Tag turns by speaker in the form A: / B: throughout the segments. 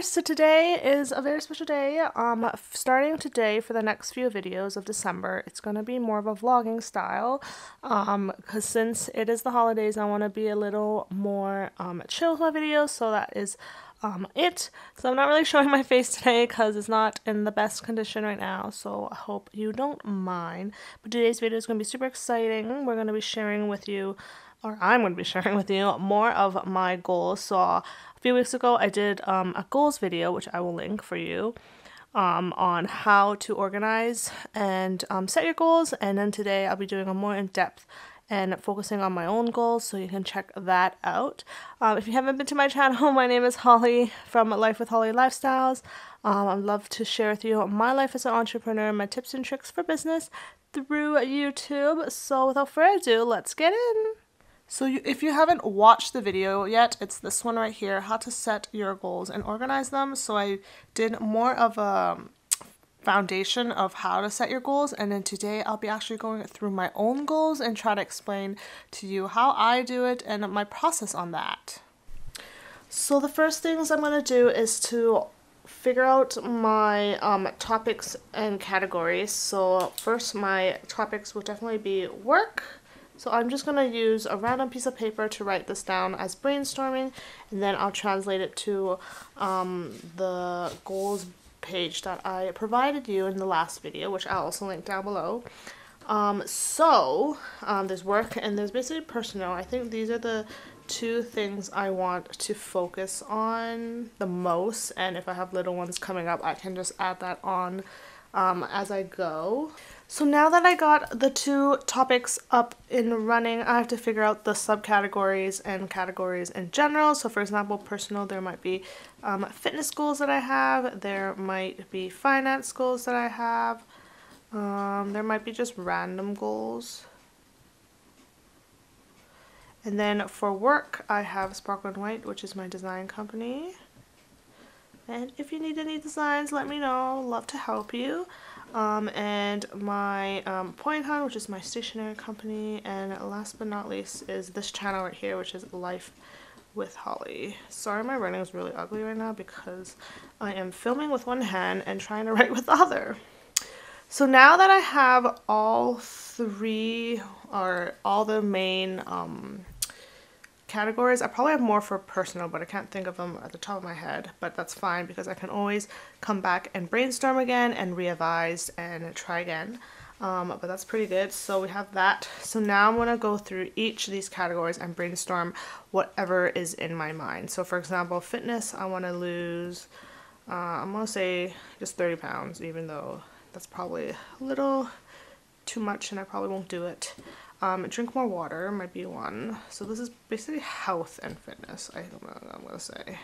A: So today is a very special day. Um, starting today for the next few videos of December, it's going to be more of a vlogging style. Um, because since it is the holidays, I want to be a little more um, chill with my videos, so that is um, it. So I'm not really showing my face today because it's not in the best condition right now, so I hope you don't mind. But today's video is going to be super exciting. We're going to be sharing with you or I'm going to be sharing with you more of my goals. So a few weeks ago, I did um, a goals video, which I will link for you, um, on how to organize and um, set your goals. And then today, I'll be doing a more in-depth and focusing on my own goals, so you can check that out. Um, if you haven't been to my channel, my name is Holly from Life with Holly Lifestyles. Um, I'd love to share with you my life as an entrepreneur, my tips and tricks for business through YouTube. So without further ado, let's get in. So you, if you haven't watched the video yet, it's this one right here, how to set your goals and organize them. So I did more of a foundation of how to set your goals and then today I'll be actually going through my own goals and try to explain to you how I do it and my process on that. So the first things I'm going to do is to figure out my um, topics and categories. So first my topics will definitely be work, so I'm just going to use a random piece of paper to write this down as brainstorming and then I'll translate it to um, the goals page that I provided you in the last video, which I'll also link down below. Um, so, um, there's work and there's basically personal. I think these are the two things I want to focus on the most and if I have little ones coming up I can just add that on um, as I go. So now that I got the two topics up and running, I have to figure out the subcategories and categories in general. So for example, personal, there might be um, fitness goals that I have. There might be finance goals that I have. Um, there might be just random goals. And then for work, I have Sparkle and White, which is my design company. And if you need any designs, let me know. Love to help you um, and my um, Poi & Hun, which is my stationery company, and last but not least is this channel right here, which is Life with Holly. Sorry my writing is really ugly right now because I am filming with one hand and trying to write with the other. So now that I have all three or all the main um, categories. I probably have more for personal, but I can't think of them at the top of my head. But that's fine because I can always come back and brainstorm again and revise and try again. Um, but that's pretty good. So we have that. So now I'm going to go through each of these categories and brainstorm whatever is in my mind. So for example, fitness, I want to lose, uh, I'm going to say just 30 pounds, even though that's probably a little too much and I probably won't do it. Um, drink more water might be one. So this is basically health and fitness, I think I'm going to say.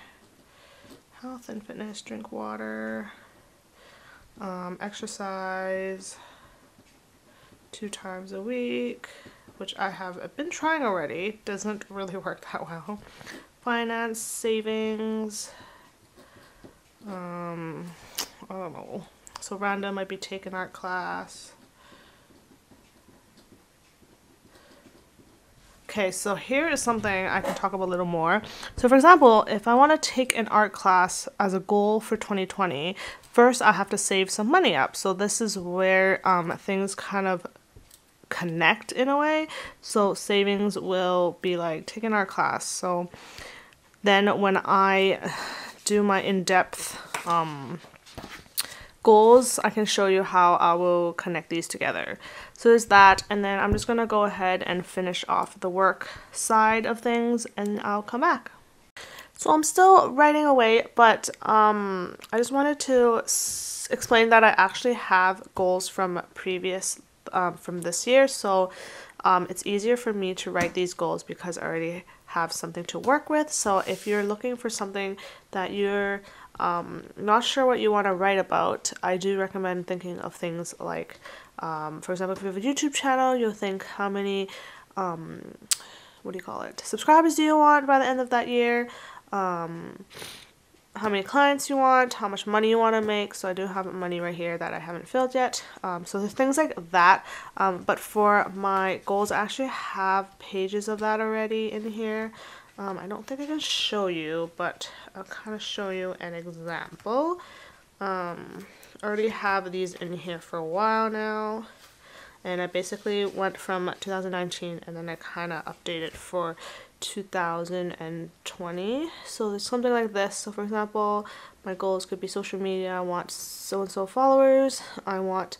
A: Health and fitness, drink water, um, exercise two times a week, which I have been trying already. Doesn't really work that well. Finance, savings, um, I don't know. So Rhonda might be taking art class. Okay, so here is something I can talk about a little more. So for example, if I want to take an art class as a goal for 2020, first I have to save some money up. So this is where um, things kind of connect in a way. So savings will be like taking art class. So then when I do my in-depth um, goals, I can show you how I will connect these together. So there's that, and then I'm just to go ahead and finish off the work side of things, and I'll come back. So I'm still writing away, but um, I just wanted to explain that I actually have goals from previous, um, from this year, so um, it's easier for me to write these goals because I already have something to work with. So if you're looking for something that you're um, not sure what you want to write about, I do recommend thinking of things like, um, for example, if you have a YouTube channel, you'll think how many, um, what do you call it, subscribers do you want by the end of that year, um, how many clients you want, how much money you want to make. So I do have money right here that I haven't filled yet. Um, so there's things like that. Um, but for my goals, I actually have pages of that already in here. Um, I don't think I can show you, but I'll kind of show you an example. Um, I already have these in here for a while now. And I basically went from 2019 and then I kind of updated for 2020. So there's something like this. So for example, my goals could be social media. I want so-and-so followers. I want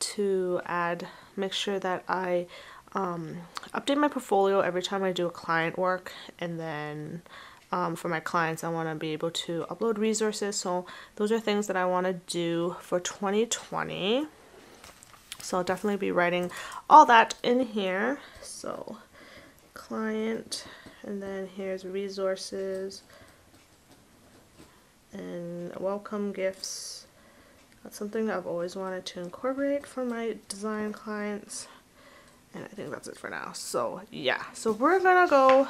A: to add, make sure that I um, update my portfolio every time I do a client work and then um, for my clients I want to be able to upload resources. So those are things that I want to do for 2020 so I'll definitely be writing all that in here. So client and then here's resources and welcome gifts. That's something I've always wanted to incorporate for my design clients and I think that's it for now. So yeah, so we're gonna go,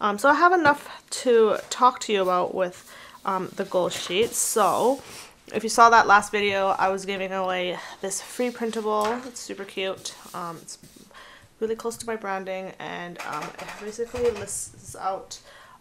A: um, so I have enough to talk to you about with um, the goal sheet. So if you saw that last video, I was giving away this free printable. It's super cute. Um, it's really close to my branding and um, it basically lists out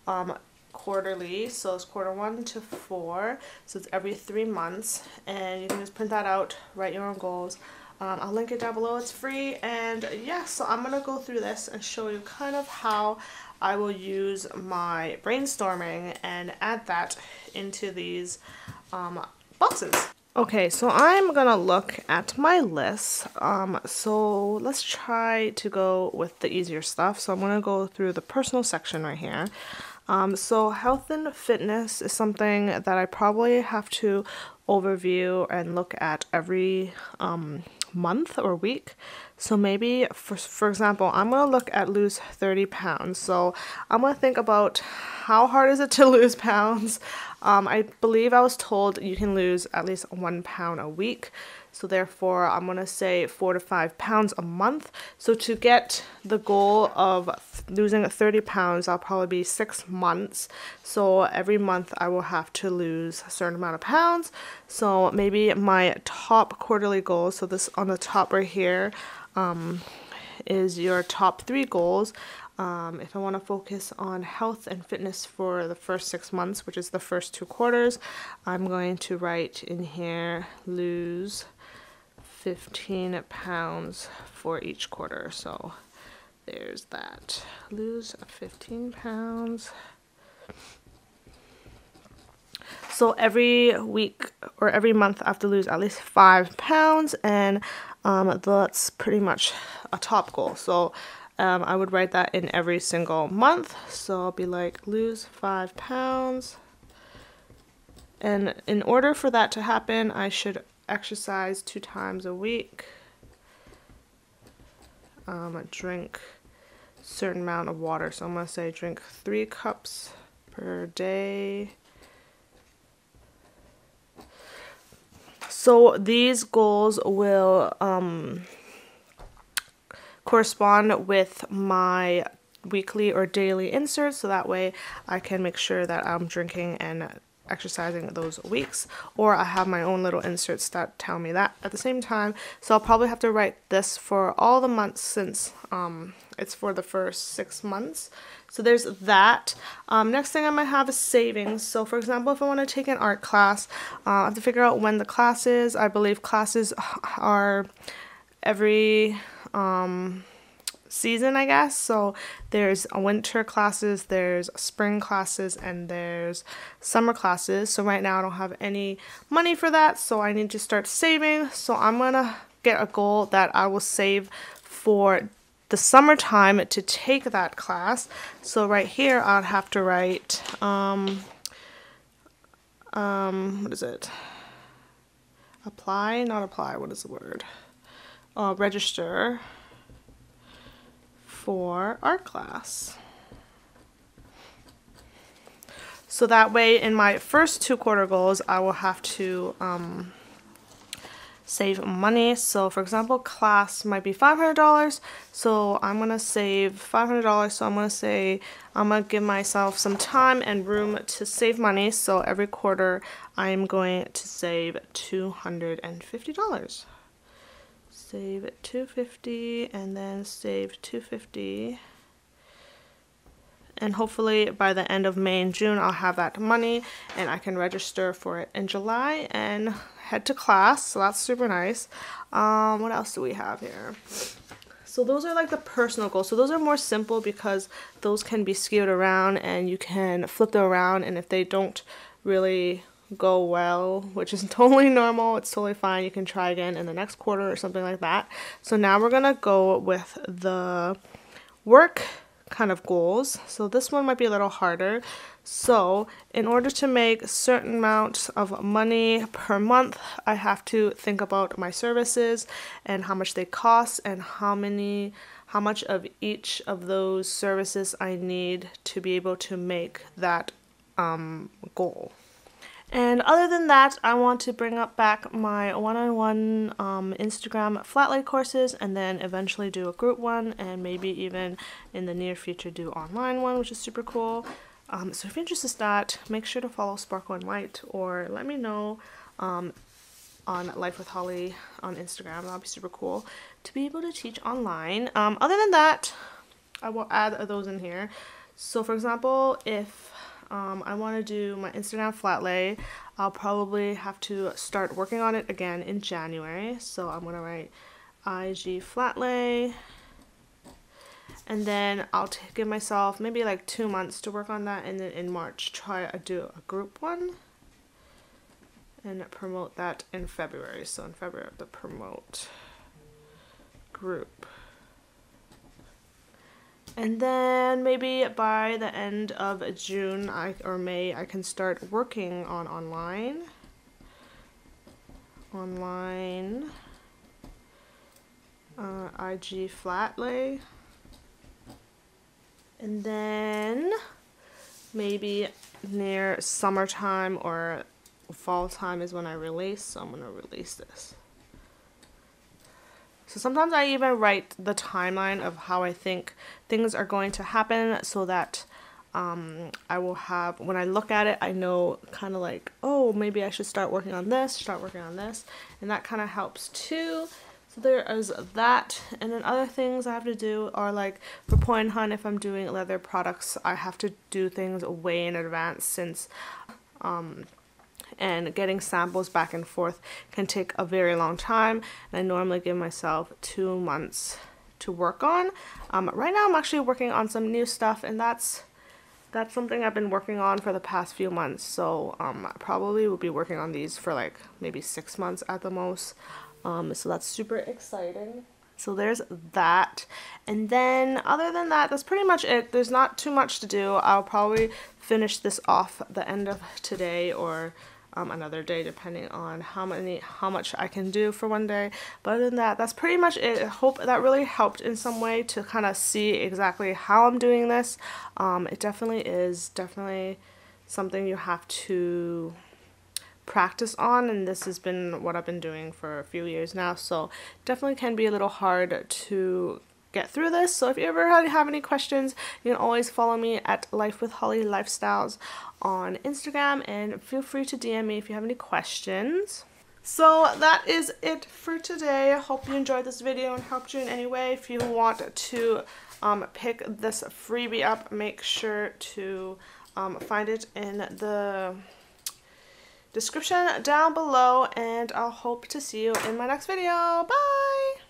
A: um, quarterly so it's quarter one to four so it's every three months and you can just print that out write your own goals um, I'll link it down below. It's free. And yeah, so I'm going to go through this and show you kind of how I will use my brainstorming and add that into these um, boxes. Okay, so I'm to look at my list. Um, so let's try to go with the easier stuff. So I'm to go through the personal section right here. Um, so health and fitness is something that I probably have to overview and look at every um, month or week. So maybe, for, for example, I'm going to look at lose 30 pounds. So I'm going to think about how hard is it to lose pounds. Um, I believe I was told you can lose at least one pound a week. So therefore, I'm going to say four to five pounds a month. So to get the goal of losing 30 pounds, I'll probably be six months. So every month I will have to lose a certain amount of pounds. So maybe my top quarterly goal, so this on the top right here, um, is your top three goals. Um, if I want to focus on health and fitness for the first six months, which is the first two quarters, I'm going to write in here lose 15 pounds for each quarter. So there's that. Lose 15 pounds. So every week or every month I have to lose at least five pounds and um, that's pretty much a top goal. So um, I would write that in every single month. So I'll be like lose five pounds. And in order for that to happen, I should exercise two times a week, um, drink a certain amount of water. So I'm going to say drink three cups per day. So these goals will um, correspond with my weekly or daily inserts so that way I can make sure that I'm drinking and exercising those weeks or I have my own little inserts that tell me that at the same time. So I'll probably have to write this for all the months since um, it's for the first six months. So there's that. Um, next thing I might have is savings. So for example if I want to take an art class uh, I have to figure out when the class is. I believe classes are every um, season, I guess. So there's winter classes, there's spring classes, and there's summer classes. So right now I don't have any money for that, so I need to start saving. So I'm gonna get a goal that I will save for the summertime to take that class. So right here I'd have to write, um, um, what is it? Apply, not apply, what is the word? Uh, register for art class. So that way in my first two quarter goals, I will have to um, save money. So for example, class might be $500. So I'm going to save $500. So I'm going to say, I'm going to give myself some time and room to save money. So every quarter, I'm going to save $250 save 250 and then save 250 and hopefully by the end of May and June I'll have that money and I can register for it in July and head to class. So that's super nice. Um, what else do we have here? So those are like the personal goals. So those are more simple because those can be skewed around and you can flip them around and if they don't really go well, which is totally normal. It's totally fine. You can try again in the next quarter or something like that. So now we're going to go with the work kind of goals. So this one might be a little harder. So in order to make certain amounts of money per month, I have to think about my services and how much they cost and how many how much of each of those services I need to be able to make that um, goal. And other than that, I want to bring up back my one-on-one um, Instagram flat lay courses and then eventually do a group one and maybe even in the near future do online one, which is super cool. Um, so if you're interested in that, make sure to follow Sparkle and White or let me know um, on Life with Holly on Instagram. That'll be super cool to be able to teach online. Um, other than that, I will add those in here. So for example, if um, I want to do my Instagram flat lay. I'll probably have to start working on it again in January. So I'm going to write IG flat lay. And then I'll give myself maybe like two months to work on that. And then in March, try to do a group one. And promote that in February. So in February, the promote group. And then maybe by the end of June I, or May, I can start working on online. Online. Uh, IG Flatlay. And then maybe near summertime or fall time is when I release, so I'm going to release this. So sometimes I even write the timeline of how I think things are going to happen so that um, I will have, when I look at it, I know kind of like, oh, maybe I should start working on this, start working on this, and that kind of helps too. So there is that, and then other things I have to do are like for Poi & Hun, if I'm doing leather products, I have to do things way in advance since um, and getting samples back and forth can take a very long time and I normally give myself two months to work on. Um, right now I'm actually working on some new stuff and that's that's something I've been working on for the past few months so um, I probably will be working on these for like maybe six months at the most um, so that's super exciting. So there's that. And then other than that, that's pretty much it. There's not too much to do. I'll probably finish this off the end of today or um, another day depending on how many how much I can do for one day. But other than that that's pretty much it. I hope that really helped in some way to kind of see exactly how I'm doing this. Um, it definitely is definitely something you have to practice on and this has been what I've been doing for a few years now. So definitely can be a little hard to get through this. So if you ever have any questions, you can always follow me at Life with Holly Lifestyles on Instagram and feel free to DM me if you have any questions. So that is it for today. I hope you enjoyed this video and helped you in any way. If you want to um, pick this freebie up, make sure to um, find it in the description down below and I'll hope to see you in my next video. Bye!